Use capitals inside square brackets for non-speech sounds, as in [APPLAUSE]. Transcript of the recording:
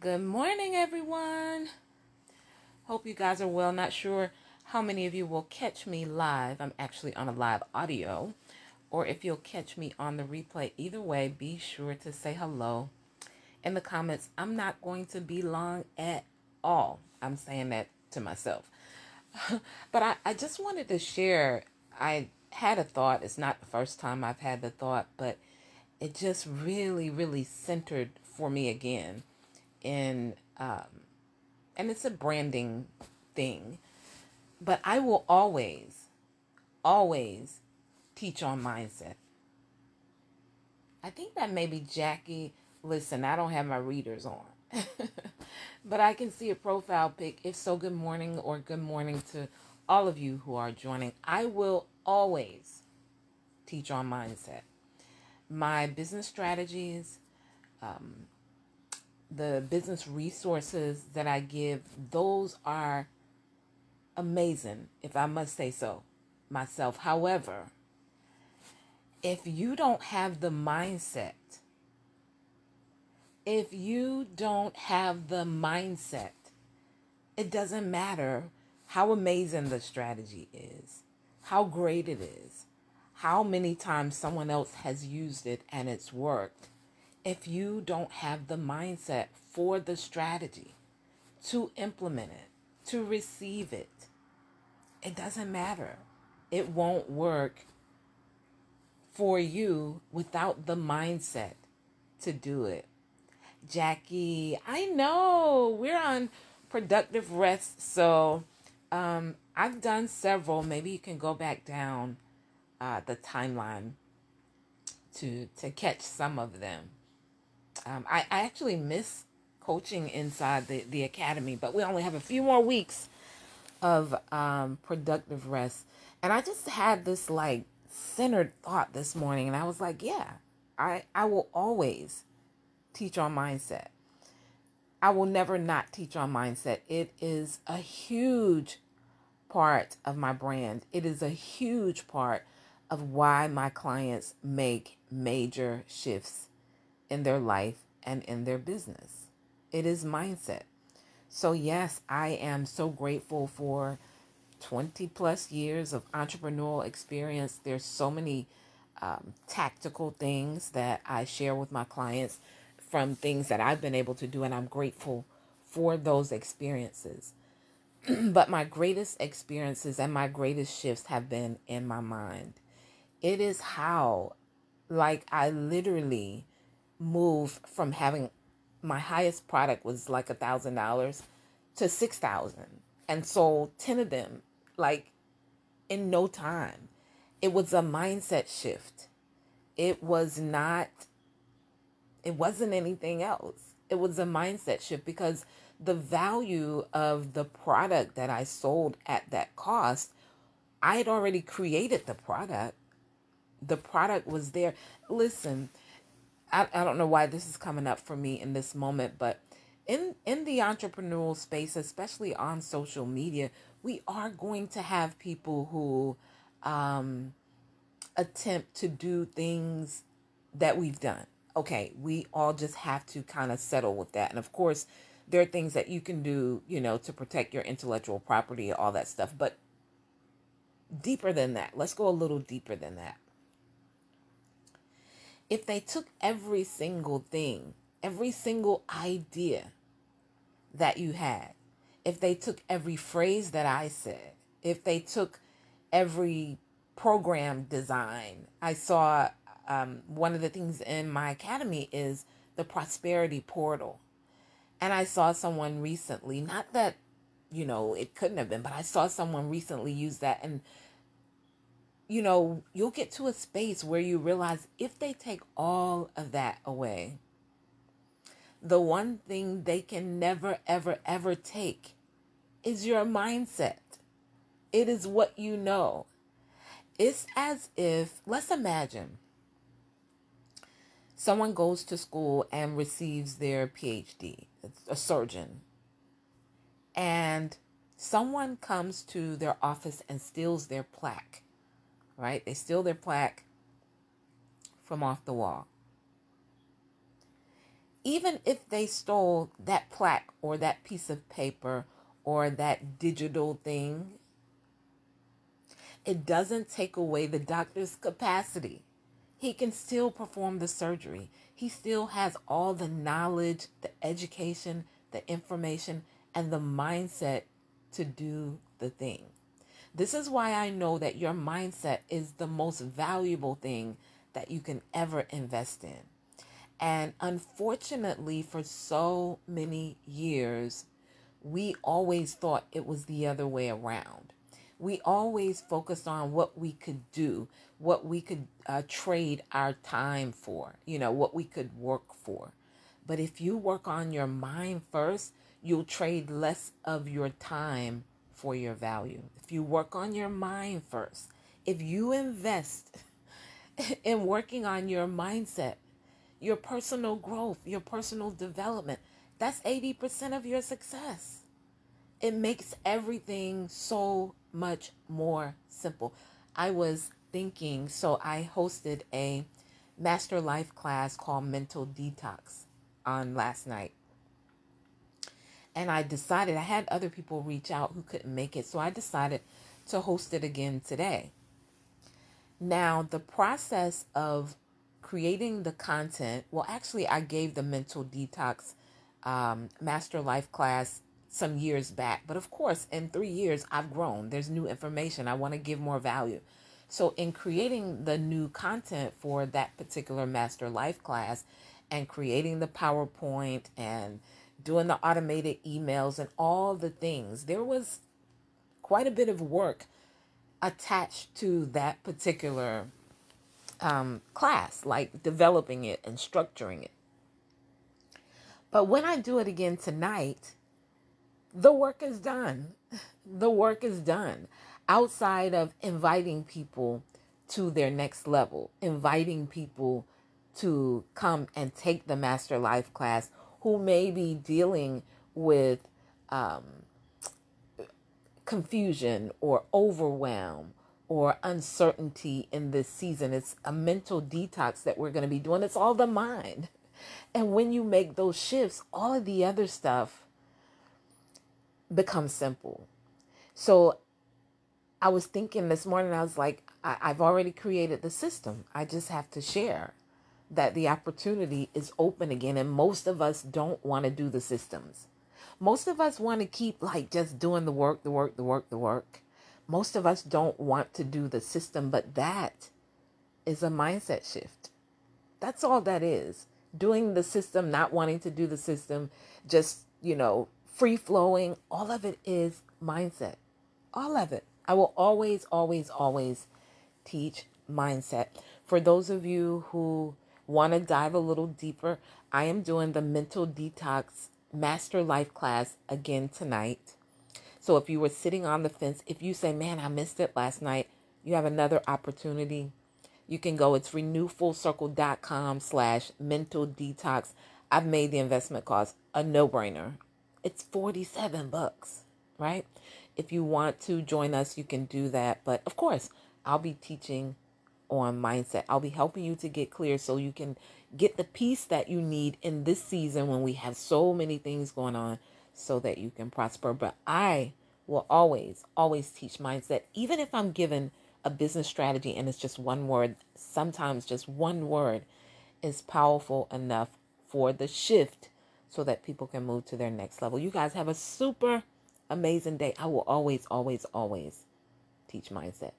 Good morning, everyone. Hope you guys are well. Not sure how many of you will catch me live. I'm actually on a live audio, or if you'll catch me on the replay. Either way, be sure to say hello in the comments. I'm not going to be long at all. I'm saying that to myself. [LAUGHS] but I, I just wanted to share. I had a thought. It's not the first time I've had the thought, but it just really, really centered for me again. In um, and it's a branding thing, but I will always, always teach on mindset. I think that maybe Jackie. Listen, I don't have my readers on. [LAUGHS] but I can see a profile pic. If so, good morning or good morning to all of you who are joining. I will always teach on mindset. My business strategies, um, the business resources that I give, those are amazing, if I must say so myself. However, if you don't have the mindset if you don't have the mindset, it doesn't matter how amazing the strategy is, how great it is, how many times someone else has used it and it's worked. If you don't have the mindset for the strategy to implement it, to receive it, it doesn't matter. It won't work for you without the mindset to do it. Jackie, I know we're on productive rest, so um, I've done several. Maybe you can go back down uh, the timeline to to catch some of them. Um, I, I actually miss coaching inside the, the academy, but we only have a few more weeks of um, productive rest. And I just had this like centered thought this morning, and I was like, yeah, I, I will always teach on mindset. I will never not teach on mindset. It is a huge part of my brand. It is a huge part of why my clients make major shifts in their life and in their business. It is mindset. So, yes, I am so grateful for 20 plus years of entrepreneurial experience. There's so many um, tactical things that I share with my clients from things that I've been able to do, and I'm grateful for those experiences. [CLEARS THROAT] but my greatest experiences and my greatest shifts have been in my mind. It is how, like, I literally moved from having my highest product was like a thousand dollars to six thousand and sold 10 of them like in no time. It was a mindset shift. It was not it wasn't anything else. It was a mindset shift because the value of the product that I sold at that cost, I had already created the product. The product was there. Listen, I, I don't know why this is coming up for me in this moment, but in in the entrepreneurial space, especially on social media, we are going to have people who um, attempt to do things that we've done okay, we all just have to kind of settle with that. And of course, there are things that you can do, you know, to protect your intellectual property, all that stuff. But deeper than that, let's go a little deeper than that. If they took every single thing, every single idea that you had, if they took every phrase that I said, if they took every program design, I saw um, one of the things in my academy is the prosperity portal. And I saw someone recently, not that, you know, it couldn't have been, but I saw someone recently use that. And, you know, you'll get to a space where you realize if they take all of that away, the one thing they can never, ever, ever take is your mindset. It is what you know. It's as if, let's imagine someone goes to school and receives their PhD, a surgeon, and someone comes to their office and steals their plaque, right? They steal their plaque from off the wall. even if they stole that plaque or that piece of paper or that digital thing, it doesn't take away the doctor's capacity. He can still perform the surgery. He still has all the knowledge, the education, the information, and the mindset to do the thing. This is why I know that your mindset is the most valuable thing that you can ever invest in. And unfortunately, for so many years, we always thought it was the other way around. We always focused on what we could do, what we could uh, trade our time for, you know, what we could work for. But if you work on your mind first, you'll trade less of your time for your value. If you work on your mind first, if you invest [LAUGHS] in working on your mindset, your personal growth, your personal development. That's 80% of your success. It makes everything so much more simple. I was thinking, so I hosted a master life class called Mental Detox on last night. And I decided, I had other people reach out who couldn't make it. So I decided to host it again today. Now, the process of creating the content. Well, actually, I gave the mental detox um, master life class some years back. But of course, in three years, I've grown. There's new information. I want to give more value. So, in creating the new content for that particular master life class and creating the PowerPoint and doing the automated emails and all the things, there was quite a bit of work attached to that particular um, class, like developing it and structuring it. But when I do it again tonight, the work is done. The work is done outside of inviting people to their next level, inviting people to come and take the Master Life class who may be dealing with um, confusion or overwhelm or uncertainty in this season. It's a mental detox that we're going to be doing. It's all the mind. [LAUGHS] And when you make those shifts, all of the other stuff becomes simple. So I was thinking this morning, I was like, I- have already created the system. I just have to share that the opportunity is open again. And most of us don't want to do the systems. Most of us want to keep like just doing the work, the work, the work, the work. Most of us don't want to do the system, but that is a mindset shift. That's all that is. Doing the system, not wanting to do the system, just, you know, free flowing, all of it is mindset. All of it. I will always, always, always teach mindset. For those of you who want to dive a little deeper, I am doing the mental detox master life class again tonight. So if you were sitting on the fence, if you say, man, I missed it last night, you have another opportunity. You can go, it's renewfullcircle.com slash mental detox. I've made the investment cost a no-brainer. It's 47 bucks, right? If you want to join us, you can do that. But of course, I'll be teaching on mindset. I'll be helping you to get clear so you can get the peace that you need in this season when we have so many things going on so that you can prosper. But I will always, always teach mindset, even if I'm given a business strategy and it's just one word, sometimes just one word is powerful enough for the shift so that people can move to their next level. You guys have a super amazing day. I will always, always, always teach mindset.